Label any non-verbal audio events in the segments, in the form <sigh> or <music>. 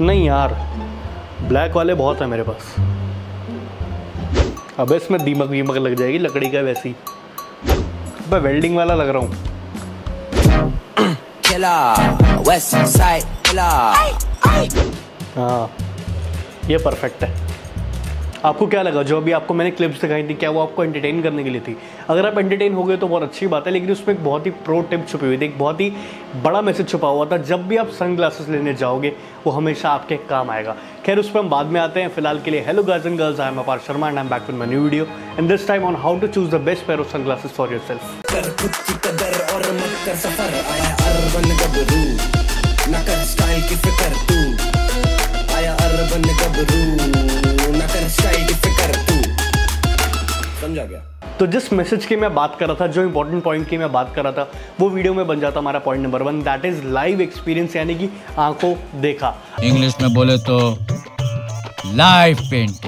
नहीं यार ब्लैक वाले बहुत हैं मेरे पास। अब इसमें दीमक वीमक लग जाएगी लकड़ी का वैसी। मैं वेल्डिंग वाला लग रहा हूँ. हाँ ये परफेक्ट है। आपको क्या लगा? जो अभी आपको मैंने क्लिप्स दिखाई थी, क्या वो आपको एंटरटेन करने के लिए थी? अगर आप एंटरटेन हो गए तो बहुत अच्छी बात है, लेकिन उसमें एक बहुत ही प्रो टिप छुपी हुई थी, एक बहुत ही बड़ा मैसेज छुपा हुआ था, जब भी आप सन लेने जाओगे, वो हमेशा आपके काम आएगा। खैर, उस पर हम बाद में आते हैं। फ़िलहाल के लिए hello guys and girls I am Apar Sharma and I am back with my new video and this time on how to choose the best pair of sunglasses for yourself कर कर स्टाइल की फिकर तू। आया urban गबरू समझा गया। तो जिस मैसेज की मैं बात कर रहा था जो इंपॉर्टेंट पॉइंट की मैं बात कर रहा था वो वीडियो में बन जाता हमारा point number one that is live experience यानी कि आँखों देखा। इंग्लिश में बोले तो लाइव पेंटिंग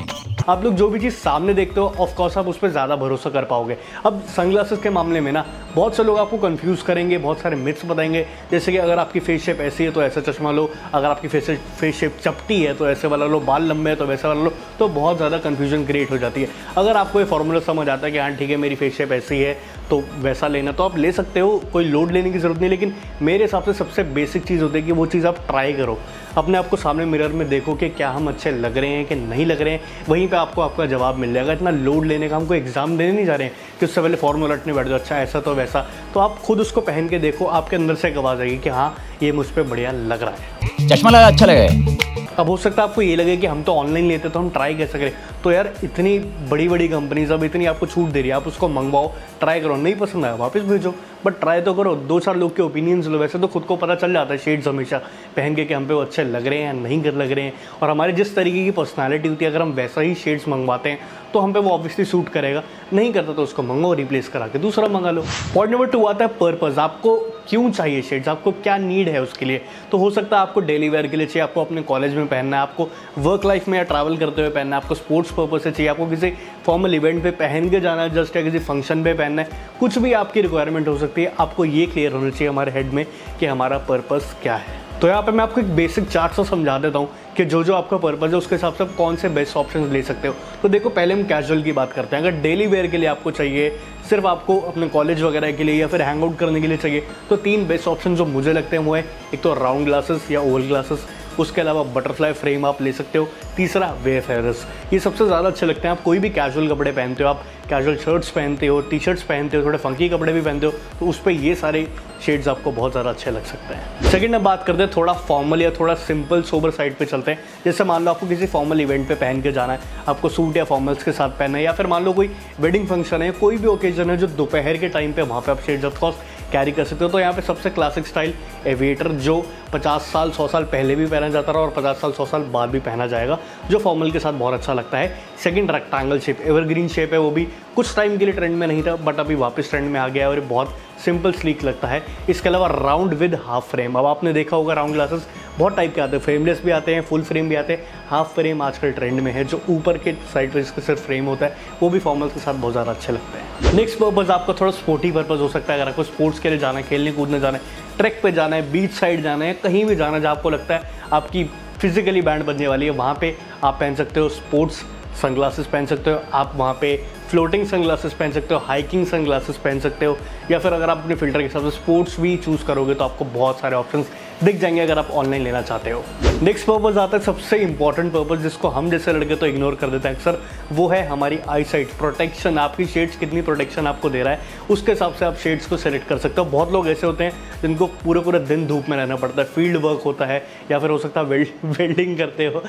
आप लोग जो भी चीज़ सामने देखते हो ऑफकोर्स आप उस पर ज़्यादा भरोसा कर पाओगे। अब सनग्लासेस के मामले में ना, बहुत से लोग आपको कन्फ्यूज़ करेंगे, बहुत सारे मिथ्स बताएँगे। जैसे कि अगर आपकी फेस शेप ऐसी है तो ऐसा चश्मा लो। अगर आपकी फेस फेस शेप चपटी है तो ऐसे वाला लो। बाल लंबे हैं तो वैसे वाला लो। तो बहुत ज़्यादा कन्फ्यूज़न क्रिएट हो जाती है। अगर आपको ये फॉर्मूला समझ आता है कि हाँ ठीक है, मेरी फेस शेप ऐसी है तो वैसा लेना तो आप ले सकते हो, कोई लोड लेने की ज़रूरत नहीं, लेकिन मेरे हिसाब से सबसे बेसिक चीज़ होती है कि वो चीज़ आप ट्राई करो। अपने आप को सामने मिरर में देखो कि क्या हम अच्छे लग रहे हैं कि नहीं लग रहे हैं। वहीं पे आपको आपका जवाब मिल जाएगा। इतना लोड लेने का हमको एग्ज़ाम देने नहीं जा रहे हैं कि उससे पहले फॉर्मूला उलटने बैठ जाओ अच्छा ऐसा तो वैसा। तो आप खुद उसको पहन के देखो, आपके अंदर से एक आवाज़ आएगी कि हाँ ये मुझ पर बढ़िया लग रहा है। चश्मा लगा अच्छा लगे अब हो सकता है आपको ये लगे कि हम तो ऑनलाइन लेते तो हम ट्राई कैसे करें? तो यार, इतनी बड़ी बड़ी कंपनीज़ अब इतनी आपको छूट दे रही है, आप उसको मंगवाओ ट्राई करो। नहीं पसंद आया, वापस भेजो। बट ट्राई तो करो। दो चार लोग के ओपिनियंस लो। वैसे तो खुद को पता चल जाता है शेड्स हमेशा पहन के कि हम पे वो अच्छे लग रहे हैं नहीं लग रहे हैं। और हमारे जिस तरीके की पर्सनैलिटी होती है, अगर हम वैसा ही शेड्स मंगवाते हैं तो हम पे वो ऑब्वियसली सूट करेगा। नहीं करता तो उसको मंगाओ रिप्लेस करा के दूसरा मंगा लो। पॉइंट नंबर टू आता है पर्पज़ आपको क्यों चाहिए शेड्स आपको क्या नीड है उसके लिए? तो हो सकता है आपको डेली वेयर के लिए चाहिए, आपको अपने कॉलेज में पहनना है, आपको वर्क लाइफ में या ट्रैवल करते हुए पहनना है, आपको स्पोर्ट्स पर्पज से चाहिए, आपको किसी फॉर्मल इवेंट पे पहन के जाना है जस्ट या किसी फ़ंक्शन पे पहनना है, कुछ भी आपकी रिक्वायरमेंट हो सकती है। आपको ये क्लियर होना चाहिए हमारे हेड में कि हमारा पर्पज़ क्या है। तो यहाँ पे मैं आपको एक बेसिक चार्ट सा समझा देता हूँ कि जो जो आपका पर्पज़ है, उसके हिसाब से आप कौन से बेस्ट ऑप्शन ले सकते हो। तो देखो, पहले हम कैजुअल की बात करते हैं। अगर डेली वेयर के लिए आपको चाहिए, सिर्फ़ आपको अपने कॉलेज वगैरह के लिए या फिर हैंग आउट करने के लिए चाहिए तो तीन बेस्ट ऑप्शन जो मुझे लगते हैं वो है। एक तो राउंड ग्लासेस या ओवल ग्लासेस उसके अलावा बटरफ्लाई फ्रेम आप ले सकते हो। तीसरा वे फेरस ये सबसे ज़्यादा अच्छे लगते हैं। आप कोई भी कैजुअल कपड़े पहनते हो, आप कैजुअल शर्ट्स पहनते हो टी शर्ट्स पहनते हो, थोड़े फंकी कपड़े भी पहनते हो तो उस पर ये सारे शेड्स आपको बहुत ज़्यादा अच्छे लग सकते हैं। सेकंड अब बात करते हैं थोड़ा फॉर्मल या थोड़ा सिंपल सोबर साइड पे चलते हैं। जैसे मान लो आपको किसी फॉर्मल इवेंट पे पहन के जाना है, आपको सूट या फॉर्मल्स के साथ पहनना है, या फिर मान लो कोई वेडिंग फ़ंक्शन है, कोई भी ओकेजन है जो दोपहर के टाइम पे वहाँ पे आप शेड्स ऑफकोर्स कैरी कर सकते हो। तो यहाँ पे सबसे क्लासिक स्टाइल एविएटर जो 50 साल 100 साल पहले भी पहना जाता रहा और 50 साल 100 साल बाद भी पहना जाएगा, जो फॉर्मल के साथ बहुत अच्छा लगता है। Second rectangle shape evergreen shape है वो भी। कुछ टाइम के लिए ट्रेंड में नहीं था बट अभी वापस ट्रेंड में आ गया है और बहुत सिंपल स्लीक लगता है। इसके अलावा राउंड विद हाफ़ फ्रेम अब आपने देखा होगा राउंड ग्लासेस बहुत टाइप के आते हैं। फ्रेमलेस भी आते हैं फुल फ्रेम भी आते हैं। हाफ़ फ्रेम आजकल ट्रेंड में है, जो ऊपर के साइड पर जिसका सिर्फ़ फ्रेम होता है, वो भी फॉर्मल्स के साथ बहुत ज़्यादा अच्छे लगते हैं। नेक्स्ट पर्पज़ आपका थोड़ा स्पोर्टी पर्पज़ हो सकता है। अगर आपको स्पोर्ट्स के लिए जाना है, खेलने, कूदने जाना है ट्रैक पर जाना है बीच साइड जाना है, कहीं भी जाना है, जहाँ आपको लगता है आपकी फिजिकली बैंड बनने वाली है, वहाँ पे आप पहन सकते हो स्पोर्ट्स सनग्लासेस पहन सकते हो। आप वहाँ पे फ्लोटिंग सनग्लासेस पहन सकते हो हाइकिंग सनग्लासेस पहन सकते हो। या फिर अगर आप अपने फ़िल्टर के हिसाब से स्पोर्ट्स भी चूज़ करोगे तो आपको बहुत सारे ऑप्शंस दिख जाएँगे अगर आप ऑनलाइन लेना चाहते हो। नेक्स्ट पर्पज़ आता है सबसे इंपॉर्टेंट पर्पज़ जिसको हम जैसे लड़के तो इग्नोर कर देते हैं अक्सर, वो है हमारी आई साइट प्रोटेक्शन आपकी शेड्स कितनी प्रोटेक्शन आपको दे रहा है, उसके हिसाब से आप शेड्स को सेलेक्ट कर सकते हो। बहुत लोग ऐसे होते हैं जिनको पूरे पूरे दिन धूप में रहना पड़ता है। फ़ील्ड वर्क होता है, या फिर हो सकता है वेल्ड वेल्डिंग <laughs> करते हो,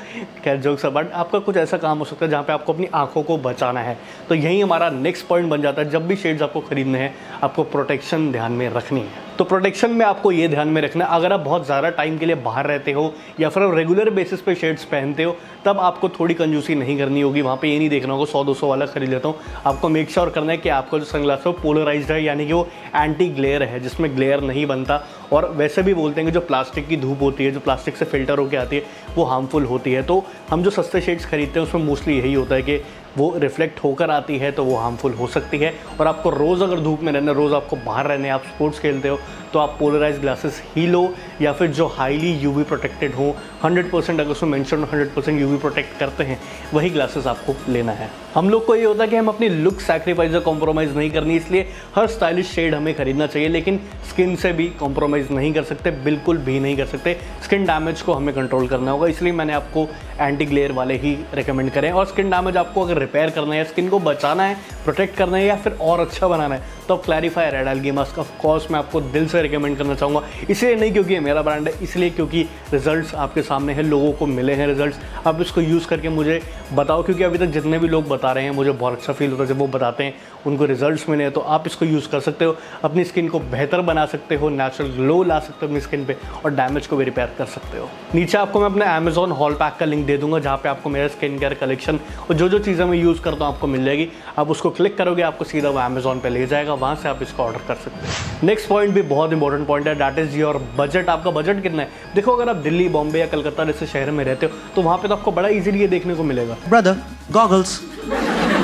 खैर जोक्स बट आपका कुछ ऐसा काम हो सकता है जहाँ पर आपको अपनी आँखों को बचाना है। तो यही हमारा नेक्स्ट पॉइंट बन जाता है, जब भी शेड्स आपको खरीदने हैं, आपको प्रोटेक्शन ध्यान में रखनी है। तो प्रोटेक्शन में आपको ये ध्यान में रखना अगर आप बहुत ज़्यादा टाइम के लिए बाहर रहते हो, या फिर आप रेगुलर बेसिस पे शेड्स पहनते हो, तब आपको थोड़ी कंजूसी नहीं करनी होगी। वहाँ पे ये नहीं देखना होगा, सौ, दो सौ वाला खरीद लेता हूँ। आपको मेक श्योर करना है कि आपका जो सनग्लास है वो पोलराइज है, यानी कि वो एंटी ग्लेयर है, जिसमें ग्लेयर नहीं बनता। और वैसे भी बोलते हैं कि जो प्लास्टिक की धूप होती है, जो प्लास्टिक से फ़िल्टर होकर आती है, वो हार्मफुल होती है। तो हम जो सस्ते शेड्स खरीदते हैं, उसमें मोस्टली यही होता है कि वो रिफ्लेक्ट होकर आती है तो वो हार्मफुल हो सकती है। और आपको रोज़ अगर धूप में रहना रोज़ आपको बाहर रहने आप स्पोर्ट्स खेलते हो तो आप पोलराइज ग्लासेस ही लो, या फिर जो हाईली यूवी प्रोटेक्टेड हो 100% परसेंट अगर उसमें मैंशन 100% परसेंट यूवी प्रोटेक्ट करते हैं, वही ग्लासेस आपको लेना है। हम लोग को ये होता है कि हम अपनी लुक सैक्रिफाइस या कॉम्प्रोमाइज़ नहीं करनी, इसलिए हर स्टाइलिश शेड हमें खरीदना चाहिए, लेकिन स्किन से भी कॉम्प्रोमाइज़ नहीं कर सकते, बिल्कुल भी नहीं कर सकते। स्किन डैमेज को हमें कंट्रोल करना होगा, इसलिए मैंने आपको एंटी ग्लेयर वाले ही रिकमेंड करें। और स्किन डैमेज आपको अगर रिपेयर करना है स्किन को बचाना है प्रोटेक्ट करना है या फिर और अच्छा बनाना है तो clarify red algae mask of course मैं आपको दिल से रिकमेंड करना चाहूँगा। इसलिए नहीं क्योंकि मेरा ब्रांड है, इसलिए क्योंकि रिजल्ट्स आपके सामने हैं, लोगों को मिले हैं रिजल्ट्स आप इसको यूज़ करके मुझे बताओ, क्योंकि अभी तक जितने भी लोग बता रहे हैं, मुझे बहुत अच्छा फील होता है जब वो बताते हैं, उनको रिजल्ट्स मिले तो आप इसको यूज़ कर सकते हो। अपनी स्किन को बेहतर बना सकते हो नेचुरल ग्लो ला सकते हो अपनी स्किन पे, और डैमेज को भी रिपेयर कर सकते हो। नीचे आपको मैं अपने अमेजोन हॉल पैक का लिंक दे दूँगा, जहाँ पे आपको मेरा स्किन केयर कलेक्शन और जो जो चीज़ें मैं यूज़ करता हूँ, आपको मिल जाएगी। आप उसको क्लिक करोगे, आपको सीधा वो अमेजॉन पे ले जाएगा, वहाँ से आप इसको ऑर्डर कर सकते हो। नेक्स्ट पॉइंट भी बहुत इंपॉर्टेंट पॉइंट है डैट इज़ योर बजट आपका बजट कितना है? देखो, अगर आप दिल्ली, बॉम्बे या कलकत्ता जैसे शहर में रहते हो तो वहाँ पे तो आपको बड़ा इजीली ये देखने को मिलेगा। Brother goggles.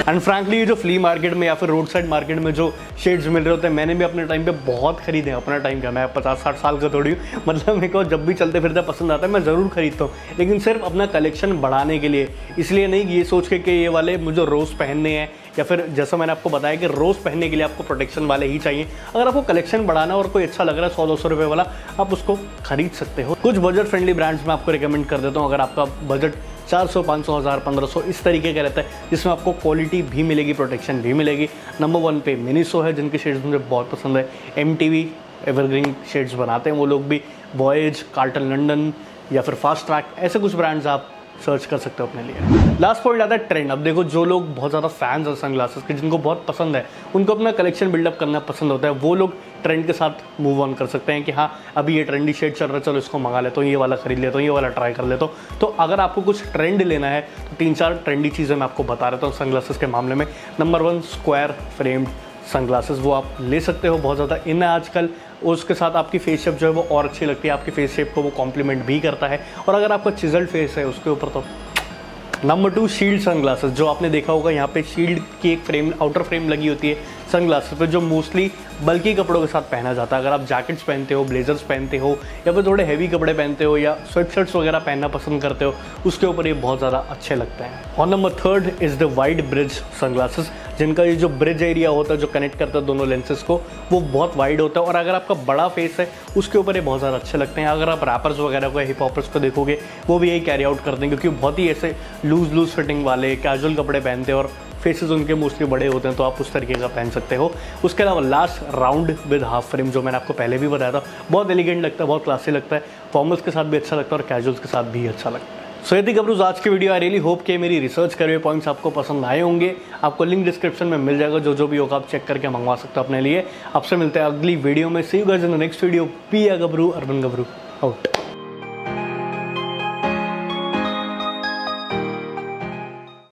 एंड फ्रैंकली जो फ्ली मार्केट में या फिर रोड साइड मार्केट में जो शेड्स मिल रहे होते हैं, मैंने भी अपने टाइम पे बहुत खरीदे हैं, अपना टाइम का मैं पचास, साठ साल का थोड़ी हूँ। मतलब मेरे को जब भी चलते फिरते पसंद आता है, मैं ज़रूर खरीदता हूँ। लेकिन सिर्फ़ अपना कलेक्शन बढ़ाने के लिए, इसलिए नहीं ये सोच के कि ये वाले मुझे रोज़ पहनने हैं, या फिर जैसा मैंने आपको बताया कि रोज़ पहनने के लिए आपको प्रोटेक्शन वाले ही चाहिए। अगर आपको कलेक्शन बढ़ाना और कोई अच्छा लग रहा है, सौ, दो सौ रुपये वाला, आप उसको खरीद सकते हो। कुछ बजट फ्रेंडली ब्रांड्स मैं आपको रिकमेंड कर देता हूँ, अगर आपका बजट 400 500 हज़ार 1500 इस तरीके का रहता है, जिसमें आपको क्वालिटी भी मिलेगी प्रोटेक्शन भी मिलेगी। नंबर वन पे मिनीसो है, जिनके शेड्स मुझे बहुत पसंद है। एमटीवी एवरग्रीन शेड्स बनाते हैं वो लोग भी। वॉयज कार्टन लंडन या फिर फास्ट ट्रैक ऐसे कुछ ब्रांड्स आप सर्च कर सकते हो अपने लिए। लास्ट पॉइंट आता है ट्रेंड अब देखो, जो लोग बहुत ज़्यादा फैंस हैं सन ग्लासेस के, जिनको बहुत पसंद है, उनको अपना कलेक्शन बिल्डअप करना पसंद होता है, वो लोग ट्रेंड के साथ मूव ऑन कर सकते हैं कि हाँ अभी ये ट्रेंडी शेड चल रहा है, चलो इसको मंगा लेता हूँ, ये वाला खरीद लेता हूँ, ये वाला ट्राई कर लेता हूँ। तो अगर आपको कुछ ट्रेंड लेना है तो तीन चार ट्रेंडी चीज़ें मैं आपको बता रहता हूँ सन ग्लासेस के मामले में। Number one square framed sunglasses वो आप ले सकते हो, बहुत ज़्यादा इन है आजकल। उसके साथ आपकी फेस शेप जो है वो और अच्छी लगती है, आपकी फेस शेप को वो कॉम्प्लीमेंट भी करता है। और अगर आपका चिजल्ड फेस है उसके ऊपर तो नंबर टू शील्ड सनग्लासेस जो आपने देखा होगा, यहाँ पे शील्ड की एक फ्रेम आउटर फ्रेम लगी होती है। सनग्लासेस पे जो मोस्टली बल्कि कपड़ों के साथ पहना जाता है। अगर आप जैकेट्स पहनते हो ब्लेजर्स पहनते हो, या फिर थोड़े हैवी कपड़े पहनते हो, या स्वेट शर्ट्स वगैरह पहनना पसंद करते हो, उसके ऊपर ये बहुत ज़्यादा अच्छे लगते हैं। और number third is the wide bridge sunglasses जिनका ये जो ब्रिज एरिया होता है, जो कनेक्ट करता है दोनों लेंसेज को, वो बहुत वाइड होता है। और अगर आपका बड़ा फेस है, उसके ऊपर ये बहुत ज़्यादा अच्छे लगते हैं। अगर आप रैपर्स वगैरह को हिप हॉपर्स को देखोगे, वो भी यही कैरी आउट करते हैं, क्योंकि बहुत ही ऐसे लूज लूज फिटिंग वाले कैजुअल कपड़े पहनते हैं और फेसेस उनके मोस्टली बड़े होते हैं तो आप उस तरीके का पहन सकते हो। उसके अलावा last round with half frame जो मैंने आपको पहले भी बताया था, बहुत एलिगेंट लगता है, बहुत क्लासी लगता है। फॉर्मल्स के साथ भी अच्छा लगता है और कैजुअल्स के साथ भी अच्छा लगता है। सो यदि गबरूज आज की वीडियो आई रियली होप कि मेरी रिसर्च करे हुए पॉइंट्स आपको पसंद आए होंगे। आपको लिंक डिस्क्रिप्शन में मिल जाएगा जो जो भी होगा आप चेक करके मंगवा सकते हो अपने लिए। आपसे मिलते हैं अगली वीडियो में। See you guys in the next video P Gabru urban Gabru out